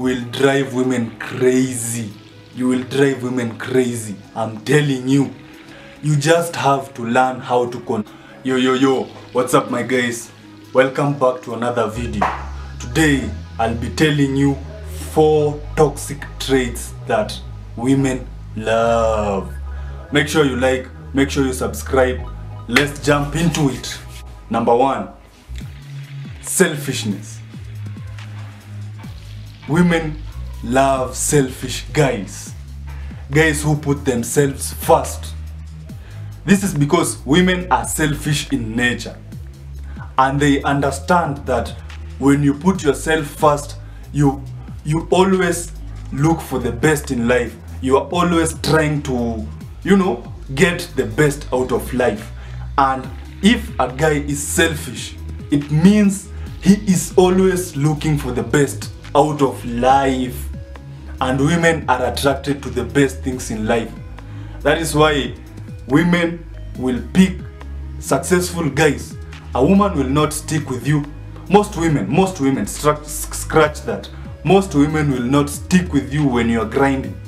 will drive women crazy. You will drive women crazy. I'm telling you. You just have to learn how to con. Yo, yo, yo. What's up, my guys? Welcome back to another video. Today, I'll be telling you four toxic traits that women love. Make sure you like, make sure you subscribe. Let's jump into it. Number one, selfishness. Women love selfish guys. Guys who put themselves first. This is because women are selfish in nature. And they understand that when you put yourself first, you you always look for the best in life. You are always trying to, you know, get the best out of life. And if a guy is selfish, it means he is always looking for the best out of life. And women are attracted to the best things in life. That is why women will pick successful guys. A woman will not stick with you. Most women, most women, scratch, that. Most women will not stick with you when you are grinding.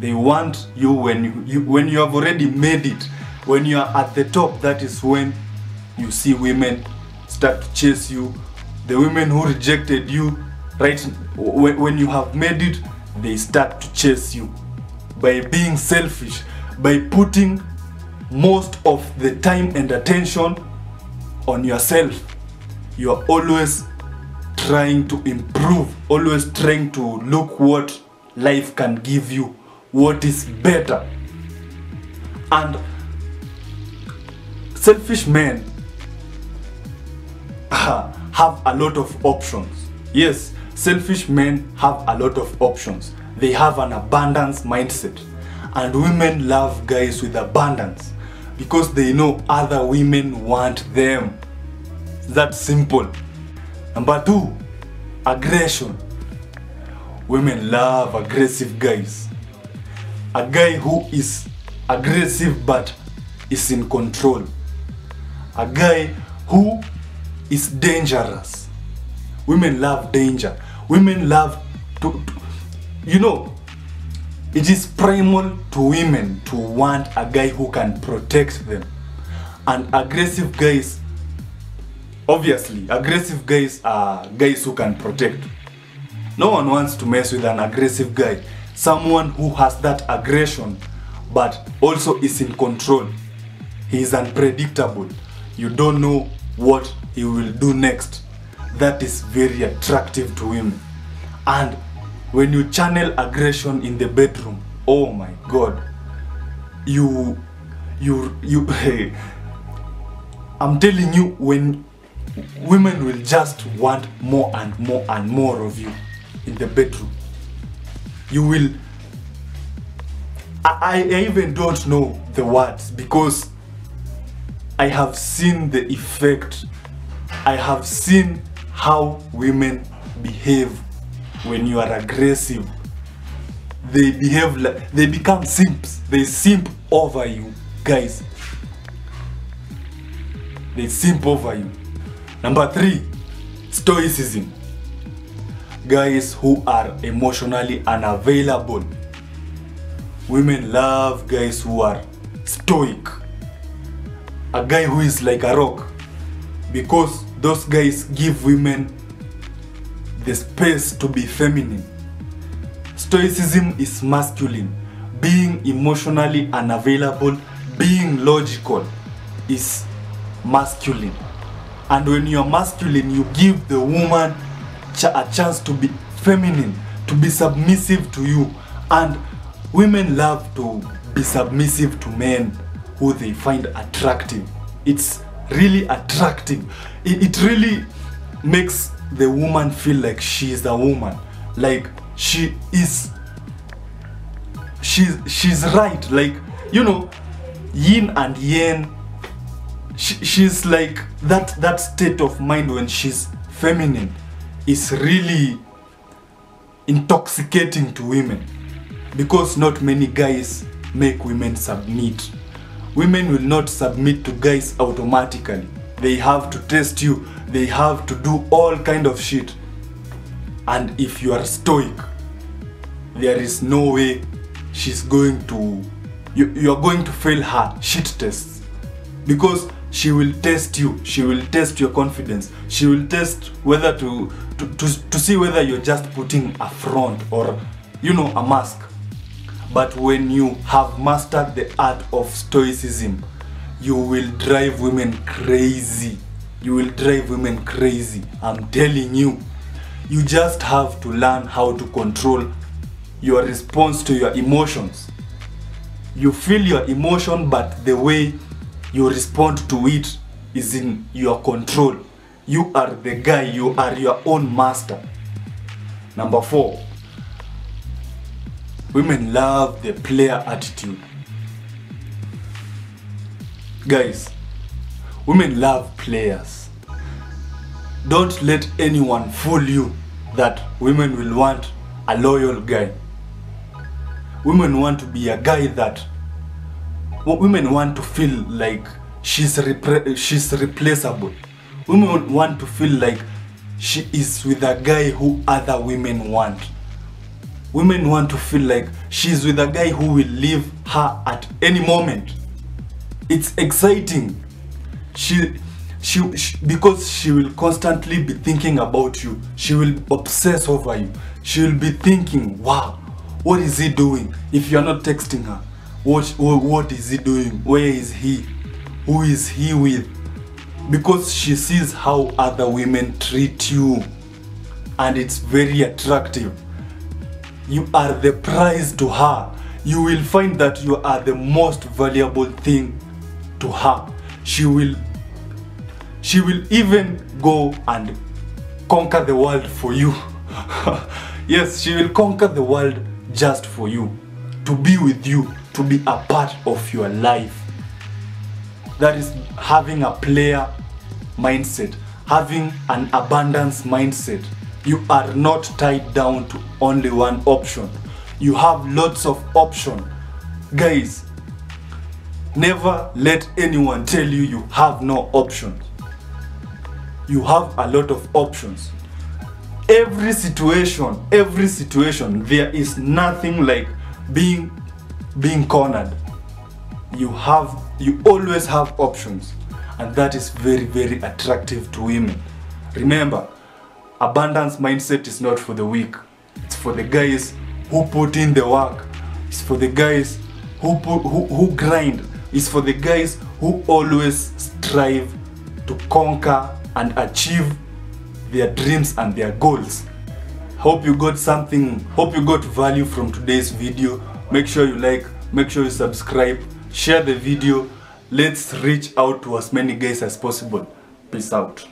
They want you when you, you when you have already made it. When you are at the top, that is when you see women start to chase you. The women who rejected you, right? When, you have made it, they start to chase you by being selfish, by putting most of the time and attention on yourself. You are always trying to improve, always trying to look what life can give you, what is better. And selfish men have a lot of options. Yes, selfish men have a lot of options. They have an abundance mindset. And women love guys with abundance because they know other women want them. That simple. Number two, aggression. Women love aggressive guys. A guy who is aggressive but is in control. A guy who is dangerous. Women love danger. Women love to, you know, it is primal to women to want a guy who can protect them. And aggressive guys, obviously, aggressive guys are guys who can protect. No one wants to mess with an aggressive guy. Someone who has that aggression but also is in control. He is unpredictable. You don't know what he will do next. That is very attractive to women. And when you channel aggression in the bedroom, oh my god, you, you, you, hey, I'm telling you, when women will just want more and more and more of you in the bedroom, you will. I, I even don't know the words because I have seen the effect. I have seen how women behave when you are aggressive. They behave like they become simps. They simp over you, guys. They simp over you. Number three, stoicism. Guys who are emotionally unavailable. Women love guys who are stoic. A guy who is like a rock. Because those guys give women the space to be feminine. Stoicism is masculine. Being emotionally unavailable, being logical is masculine. And when you're masculine, you give the woman ch a chance to be feminine, to be submissive to you. And women love to be submissive to men who they find attractive. It's really attractive. It, it really makes the woman feel like she is a woman. Like she is she's she's right. Like you know yin and yang she, she's like that that state of mind when she's feminine is really intoxicating to women. Because not many guys make women submit women will not submit to guys automatically. They have to test you. They have to do all kind of shit. And if you are stoic there is no way she's going to you, you are going to fail her shit tests. Because she will test you. She will test your confidence. She will test whether to to, to, to see whether you're just putting a front or you know a mask but when you have mastered the art of stoicism you will drive women crazy. You will drive women crazy. I'm telling you. You just have to learn how to control your response to your emotions. You feel your emotion but the way you respond to it is in your control. You are the guy. You are your own master. Number four women love the player attitude. Guys women love players. Don't let anyone fool you that women will want a loyal guy. Women want to be a guy that women want to feel like she's repre- she's replaceable. Women want to feel like she is with a guy who other women want women want to feel like she's with a guy who will leave her at any moment. It's exciting. She, she she because she will constantly be thinking about you. She will obsess over you. She will be thinking wow what is he doing? If you're not texting her what what, what is he doing? Where is he? Who is he with? Because she sees how other women treat you. And it's very attractive you are the prize to her. You will find that you are the most valuable thing to her. She will she will even go and conquer the world for you. Yes she will conquer the world just for you. To be with you to be a part of your life. That is having a player mindset having an abundance mindset you are not tied down to only one option. You have lots of options. guys never let anyone tell you you have no options. You have a lot of options. Every situation every situation there is nothing like being being cornered. You have you always have options. And that is very very attractive to women. Remember abundance mindset is not for the weak. It's for the guys who put in the work. It's for the guys who put, who, who grind. It's for the guys who always strive to conquer and achieve their dreams and their goals. Hope you got something hope you got value from today's video. Make sure you like make sure you subscribe share the video. Let's reach out to as many guys as possible. Peace out